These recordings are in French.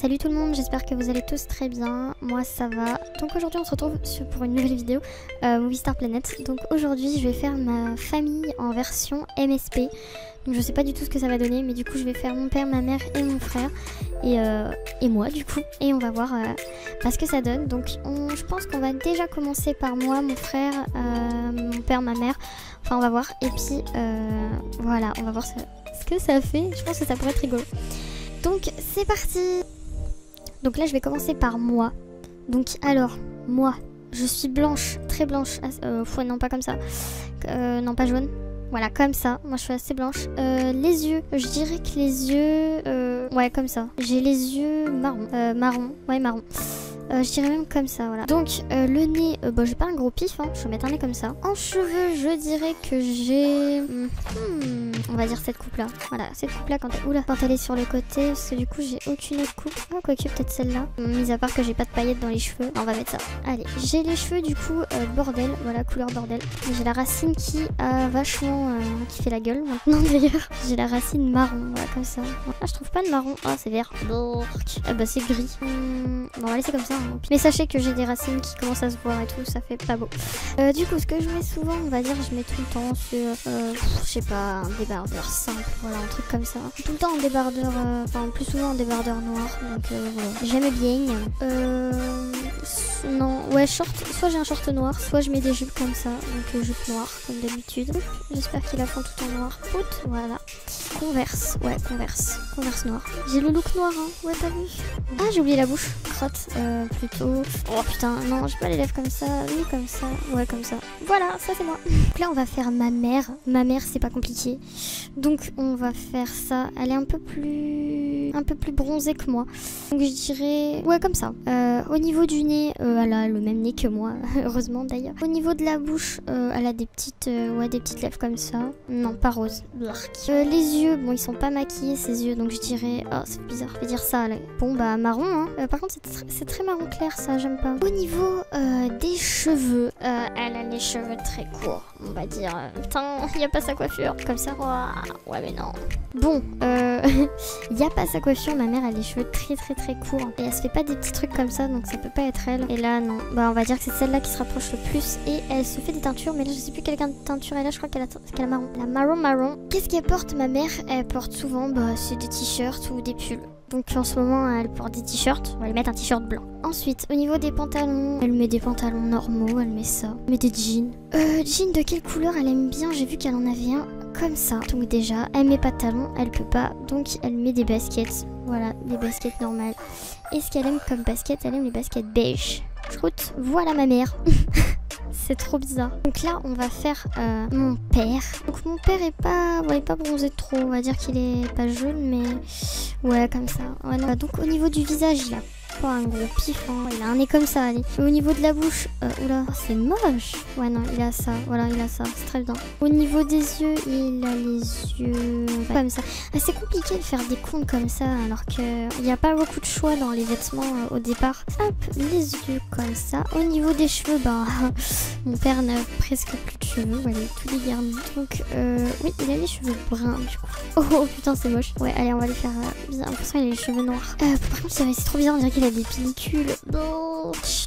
Salut tout le monde, j'espère que vous allez tous très bien, moi ça va. Donc aujourd'hui on se retrouve pour une nouvelle vidéo euh, Movie Star Planet. Donc aujourd'hui je vais faire ma famille en version MSP. Donc je sais pas du tout ce que ça va donner, mais du coup je vais faire mon père, ma mère et mon frère. Et, euh, et moi du coup. Et on va voir euh, ce que ça donne. Donc je pense qu'on va déjà commencer par moi, mon frère, euh, mon père, ma mère. Enfin on va voir. Et puis voilà, on va voir ce que ça fait. Je pense que ça pourrait être rigolo. Donc c'est parti donc là, je vais commencer par moi. Donc alors, moi, je suis blanche, très blanche. Euh, non, pas comme ça. Euh, non, pas jaune. Voilà, comme ça. Moi, je suis assez blanche. Euh, les yeux, je dirais que les yeux... Euh, ouais, comme ça. J'ai les yeux marron. Euh, marron, ouais, marron. Euh, je dirais même comme ça, voilà. Donc, euh, le nez, euh, bah, j'ai pas un gros pif, hein. je vais mettre un nez comme ça. En cheveux, je dirais que j'ai... Hmm, on va dire cette coupe-là. Voilà, cette coupe-là quand, Oula, quand elle est sur le côté, parce que du coup, j'ai aucune autre coupe. Ah, quoique, peut-être celle-là. Mis à part que j'ai pas de paillettes dans les cheveux. on va mettre ça. Allez, j'ai les cheveux, du coup, euh, bordel. Voilà, couleur bordel. J'ai la racine qui a vachement... Qui fait la gueule, maintenant, d'ailleurs. J'ai la racine marron, voilà, comme ça. Ah, je trouve pas de marron. Ah, c'est vert. Ah, bah, c'est gris. Hmm, bon, on va laisser comme ça. Mais sachez que j'ai des racines qui commencent à se voir et tout, ça fait pas beau. Euh, du coup, ce que je mets souvent, on va dire, je mets tout le temps sur, euh, je sais pas, un débardeur simple, voilà, un truc comme ça. Tout le temps en débardeur, euh, enfin, plus souvent en débardeur noir, donc euh, voilà. J'aime bien. Euh, non, ouais, short, soit j'ai un short noir, soit je mets des jupes comme ça, donc jupe noire, comme d'habitude. J'espère qu'ils la font tout en noir. Voilà. Converse, ouais, converse. Converse noir. J'ai le look noir, hein, ouais, t'as vu Ah, j'ai oublié la bouche. Crotte, euh, plutôt. Oh putain, non, j'ai pas les lèvres comme ça. Oui, comme ça. Ouais, comme ça. Voilà, ça c'est moi. Donc là, on va faire ma mère. Ma mère, c'est pas compliqué. Donc, on va faire ça. Elle est un peu plus. un peu plus bronzée que moi. Donc, je dirais. Ouais, comme ça. Euh, au niveau du nez, euh, elle a le même nez que moi. Heureusement d'ailleurs. Au niveau de la bouche, euh, elle a des petites. ouais, lèvres comme ça. Non, pas rose. Les yeux, bon, ils sont pas maquillés, ces yeux. Donc, je dirais. Oh, c'est bizarre. Je vais dire ça. Bon, bah, marron, hein. Par contre, c'est tr- c'est très marron clair, ça, j'aime pas. Au niveau des cheveux, elle a les cheveux très courts, on va dire. Euh, Putain, il a pas sa coiffure. Comme ça, ouais, mais non. Bon, euh, il y a pas sa coiffure. Ma mère a les cheveux très, très, très courts. Et elle se fait pas des petits trucs comme ça, donc ça peut pas être elle. Et là, non. Bah, on va dire que c'est celle-là qui se rapproche le plus. Et elle se fait des teintures, mais là, je sais plus quelle teinture elle a. Je crois qu'elle a, a marron. Elle a marron, marron. Qu'est-ce qu'elle porte, ma mère? Elle porte souvent, bah, c'est des t-shirts ou des pulls. Donc en ce moment, elle porte des t-shirts. On va lui mettre un t-shirt blanc. Ensuite, au niveau des pantalons, elle met des pantalons normaux, elle met ça. Elle met des jeans. Euh, jeans de quelle couleur elle aime bien? J'ai vu qu'elle en avait un comme ça. Donc déjà, elle met pas de talons, elle peut pas. Donc elle met des baskets. Voilà, des baskets normales. Et ce qu'elle aime comme basket, elle aime les baskets beige. Chroute, voilà ma mère. C'est trop bizarre. Donc là, on va faire euh, mon père. Donc mon père est pas, ouais, pas bronzé trop. On va dire qu'il est pas jaune, mais ouais, comme ça. Non. Donc au niveau du visage, il a un gros pif. hein. Il a un nez comme ça. Allez. Au niveau de la bouche, euh, oula, c'est moche. Ouais, non, il a ça. Voilà, il a ça. C'est très bien. Au niveau des yeux, il a les yeux comme ça. Ah, c'est compliqué de faire des comptes comme ça, alors que il n'y a pas beaucoup de choix dans les vêtements euh, au départ. Hop, les yeux comme ça. Au niveau des cheveux, bah, mon père n'a presque plus de cheveux. Voilà, tout dégarni. Donc, euh, oui, il a les cheveux bruns, du coup. Oh, putain, c'est moche. Ouais, allez, on va lui faire bien. Pour ça, il a les cheveux noirs. Par contre, c'est trop bizarre, on dirait qu'il a des pellicules.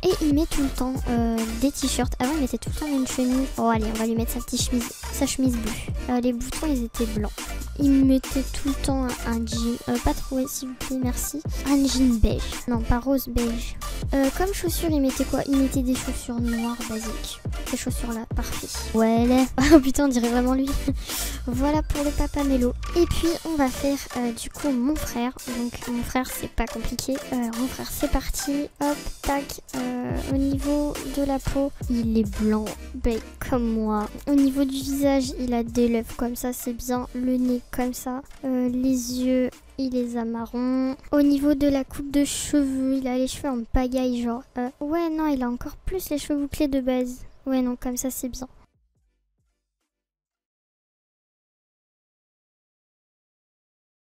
Et il met tout le temps euh, des t-shirts. Avant, il mettait tout le temps une chemise. Oh, allez, on va lui mettre sa petite chemise, sa chemise bleue. Euh, les boutons, ils étaient blancs. Il mettait tout le temps un, jean. Euh, pas trop, s'il vous plaît, merci. Un jean beige. Non, pas rose beige. Euh, comme chaussures, il mettait quoi? Il mettait des chaussures noires basiques. Ces chaussures-là, parfait. Ouais, là. Oh putain, on dirait vraiment lui. voilà pour le papa mélo. Et puis, on va faire euh, du coup mon frère. Donc, mon frère, c'est pas compliqué. Euh, mon frère, c'est parti. Hop, tac. Euh, au niveau de la peau, il est blanc, ben, comme moi. Au niveau du visage, il a des lèvres comme ça, c'est bien. Le nez comme ça. Euh, les yeux, il les a. Au niveau de la coupe de cheveux, il a les cheveux en pagaille, genre. Euh, ouais, non, il a encore plus les cheveux bouclés de base. Ouais, non, comme ça, c'est bien.